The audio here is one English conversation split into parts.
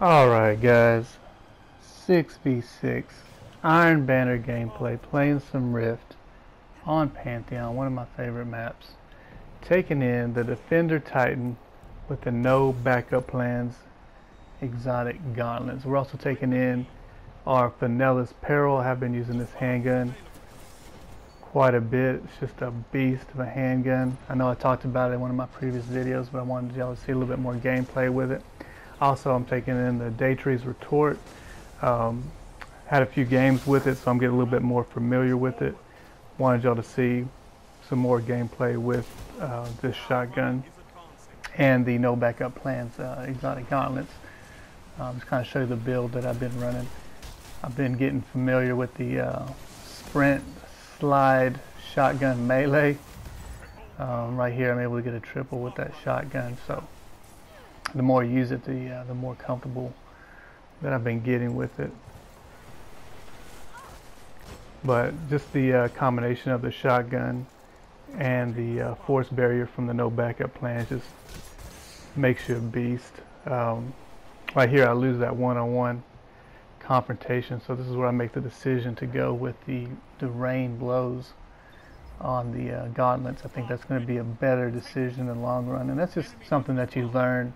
Alright guys, 6v6, Iron Banner gameplay, playing some Rift on Pantheon, one of my favorite maps. Taking in the Defender Titan with the no backup plans exotic gauntlets. We're also taking in our Finnala's Peril. I have been using this handgun quite a bit. It's just a beast of a handgun. I know I talked about it in one of my previous videos, but I wanted y'all to see a little bit more gameplay with it. Also, I'm taking in the Deidris's Retort. Um, had a few games with it, so I'm getting a little bit more familiar with it. Wanted y'all to see some more gameplay with uh, this shotgun and the no backup plans uh, exotic gauntlets. Um, just kind of show you the build that I've been running. I've been getting familiar with the uh, sprint slide shotgun melee. Um, right here I'm able to get a triple with that shotgun so the more I use it the, uh, the more comfortable that I've been getting with it. But just the uh, combination of the shotgun and the uh, force barrier from the no backup plan just makes you a beast. Um, right here I lose that one-on-one -on -one confrontation. So this is where I make the decision to go with the the rain blows on the uh, gauntlets. I think that's going to be a better decision in the long run. And that's just something that you learn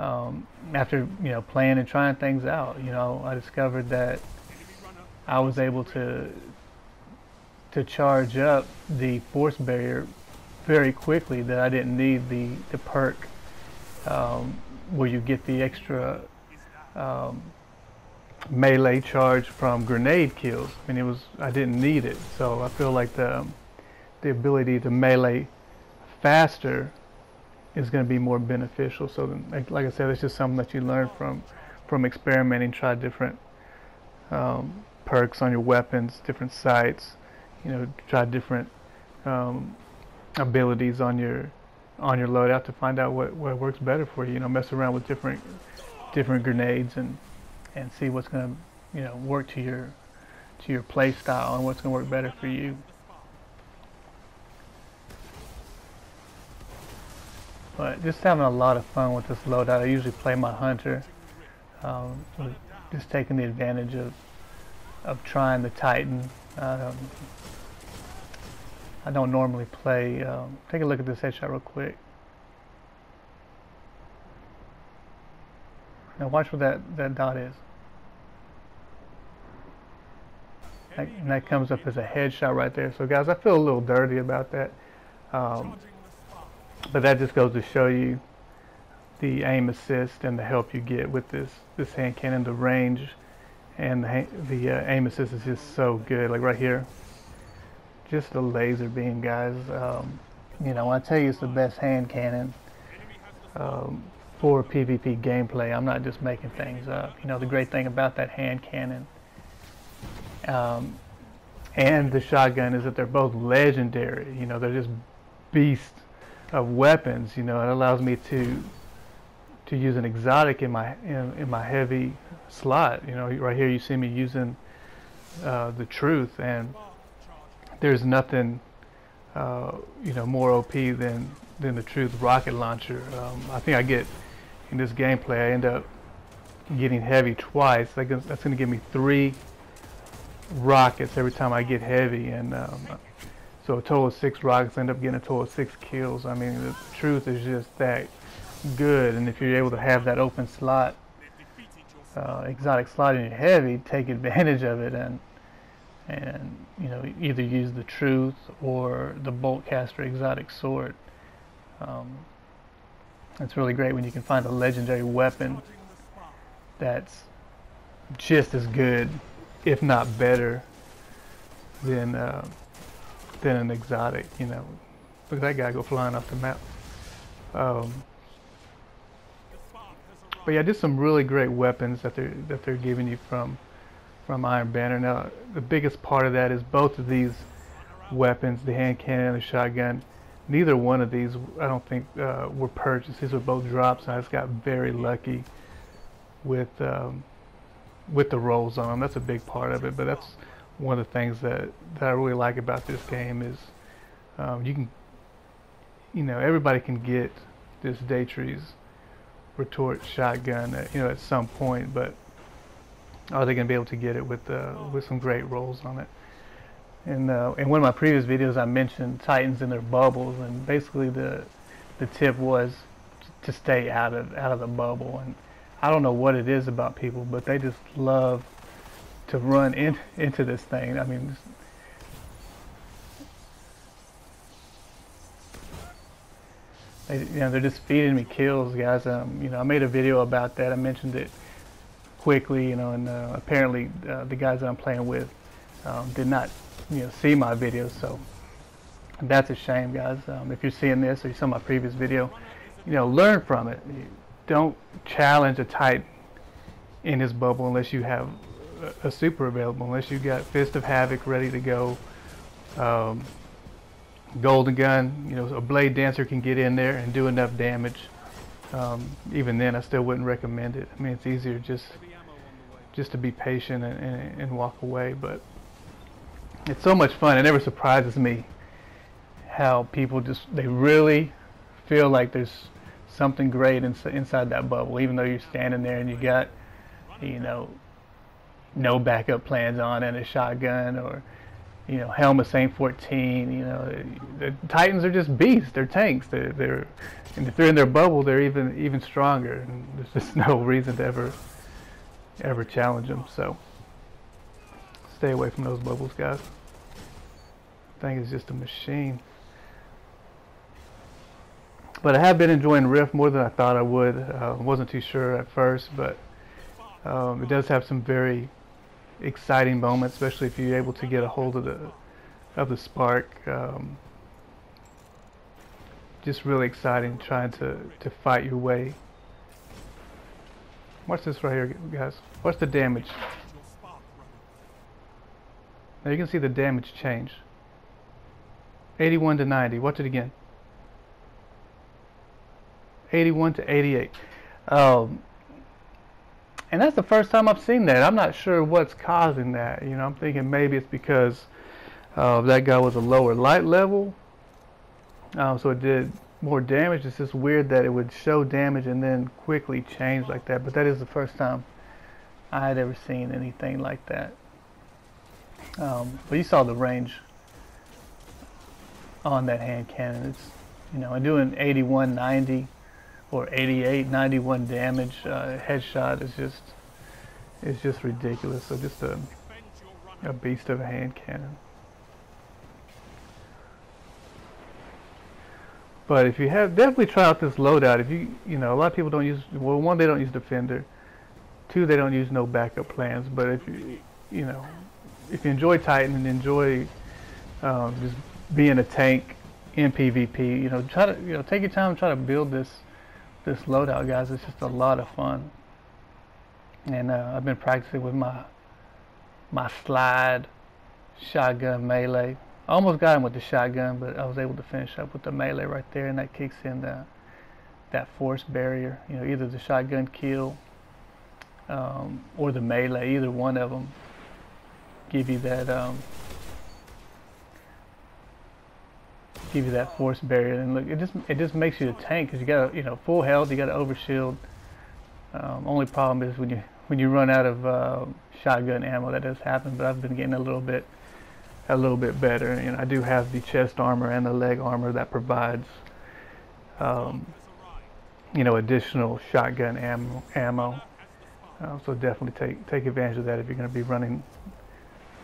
um, after you know playing and trying things out. You know I discovered that I was able to to charge up the force barrier very quickly that I didn't need the the perk um, where you get the extra um, melee charge from grenade kills. I mean, it was I didn't need it, so I feel like the the ability to melee faster is going to be more beneficial. So, like, like, I said, it's just something that you learn from from experimenting. Try different um, perks on your weapons, different sights. You know, try different um, abilities on your on your loadout to find out what, what works better for you. You know, mess around with different different grenades and and see what's going to you know work to your to your play style and what's going to work better for you. But just having a lot of fun with this loadout. I usually play my hunter, um, just taking the advantage of of trying the Titan. Um, I don't normally play. Um, take a look at this headshot real quick. Now watch where that, that dot is. That, and that comes up as a headshot right there. So guys, I feel a little dirty about that. Um, but that just goes to show you the aim assist and the help you get with this this hand cannon, the range and the, the uh, aim assist is just so good. Like right here, just the laser beam, guys. Um, you know, I tell you it's the best hand cannon um, for PvP gameplay, I'm not just making things up. You know, the great thing about that hand cannon um, and the shotgun is that they're both legendary. You know, they're just beasts of weapons. You know, it allows me to to use an exotic in my in, in my heavy slot. You know, right here you see me using uh, the truth and there's nothing uh, you know more OP than than the Truth rocket launcher. Um, I think I get in this gameplay I end up getting heavy twice. That's going to give me three rockets every time I get heavy, and um, so a total of six rockets. end up getting a total of six kills. I mean, the Truth is just that good, and if you're able to have that open slot, uh, exotic slot in your heavy, take advantage of it and and you know either use the truth or the boltcaster exotic sword um, it's really great when you can find a legendary weapon that's just as good if not better than uh, than an exotic you know look at that guy go flying off the map um, but yeah just some really great weapons that they're that they're giving you from from Iron Banner. Now, the biggest part of that is both of these weapons, the hand cannon and the shotgun, neither one of these, I don't think, uh, were purchased. These were both drops, and I just got very lucky with um, with the rolls on them. That's a big part of it, but that's one of the things that, that I really like about this game is um, you can, you know, everybody can get this Deidris's retort shotgun, at, you know, at some point. But are they going to be able to get it with uh, with some great rolls on it? And uh, in one of my previous videos, I mentioned Titans in their bubbles, and basically the the tip was to stay out of out of the bubble. And I don't know what it is about people, but they just love to run in, into this thing. I mean, they, you know, they're just feeding me kills, guys. Um, you know, I made a video about that. I mentioned it quickly, you know, and uh, apparently uh, the guys that I'm playing with um, did not, you know, see my videos. So that's a shame, guys. Um, if you're seeing this or you saw my previous video, you know, learn from it. Don't challenge a tight in his bubble unless you have a, a super available, unless you got Fist of Havoc ready to go. Um, golden gun, you know, a blade dancer can get in there and do enough damage. Um, even then, I still wouldn't recommend it. I mean, it's easier just just to be patient and, and, and, walk away. But it's so much fun. It never surprises me how people just they really feel like there's something great in, inside that bubble, even though you're standing there and you got, you know, no backup plans on and a shotgun or you know, Helm of Saint 14. You know, the Titans are just beasts. They're tanks. They're they're and if they're in their bubble, they're even even stronger. And there's just no reason to ever ever challenge them. So stay away from those bubbles, guys. Thing is just a machine. But I have been enjoying Rift more than I thought I would. Uh, wasn't too sure at first, but um, it does have some very exciting moments, especially if you're able to get a hold of the of the spark. Um, just really exciting trying to, to fight your way. Watch this right here, guys. Watch the damage. Now you can see the damage change. 81 to 90. Watch it again. 81 to 88. Um, and that's the first time I've seen that. I'm not sure what's causing that. You know, I'm thinking maybe it's because uh, that guy was a lower light level, um, so it did more damage. It's just weird that it would show damage and then quickly change like that. But that is the first time I had ever seen anything like that. Um, but you saw the range on that hand cannon. It's you know, and doing 81, 90 or 88, 91 damage uh, headshot is just is just ridiculous. So just a a beast of a hand cannon. But if you have, definitely try out this loadout. If you, you know, a lot of people don't use, well, one, they don't use Defender. Two, they don't use no backup plans. But if you, you know, if you enjoy Titan and enjoy um, just being a tank in PvP, you know, try to, you know, take your time and try to build this this loadout, guys. It's just a lot of fun. And uh, I've been practicing with my my slide shotgun melee. I almost got him with the shotgun, but I was able to finish up with the melee right there, and that kicks in the that force barrier. You know, either the shotgun kill um, or the melee, either one of them give you that um, give you that force barrier. And look, it just it just makes you a tank because you got you know full health, you got an overshield. Um, only problem is when you when you run out of uh, shotgun ammo, that does happen. But I've been getting a little bit a little bit better. And I do have the chest armor and the leg armor that provides um, you know additional shotgun ammo. ammo. Uh, so definitely take take advantage of that if you're going to be running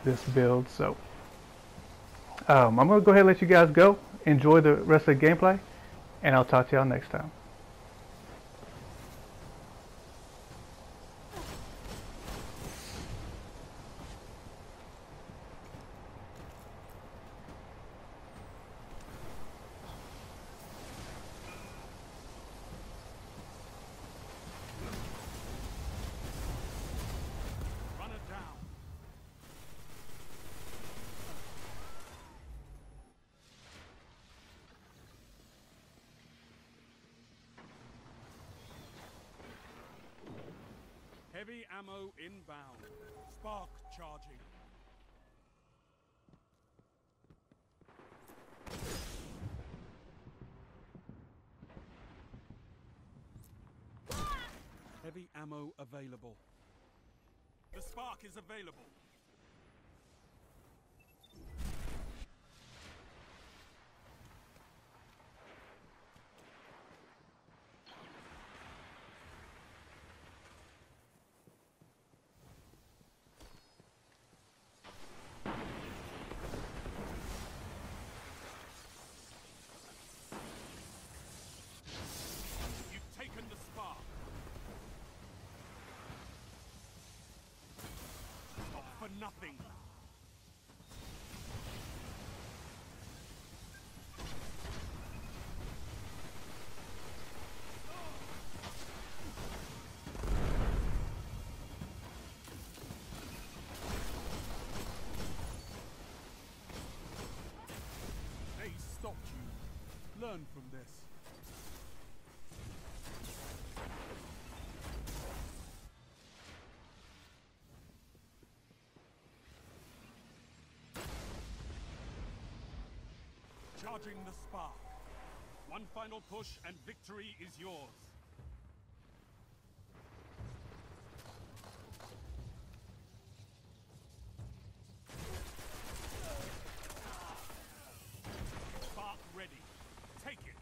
this build. So um, I'm going to go ahead and let you guys go enjoy the rest of the gameplay, and I'll talk to y'all next time. Heavy ammo inbound. Spark charging. Heavy ammo available. The spark is available. Nothing. They stopped you. Learn from this. Charging the spark. One final push and victory is yours. Spark ready. Take it.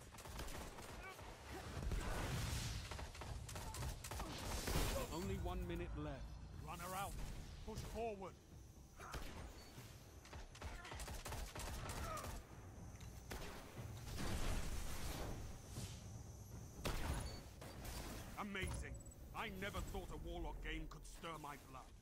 Only one minute left. Runner out. Push forward. Amazing. I never thought a Warlock game could stir my blood.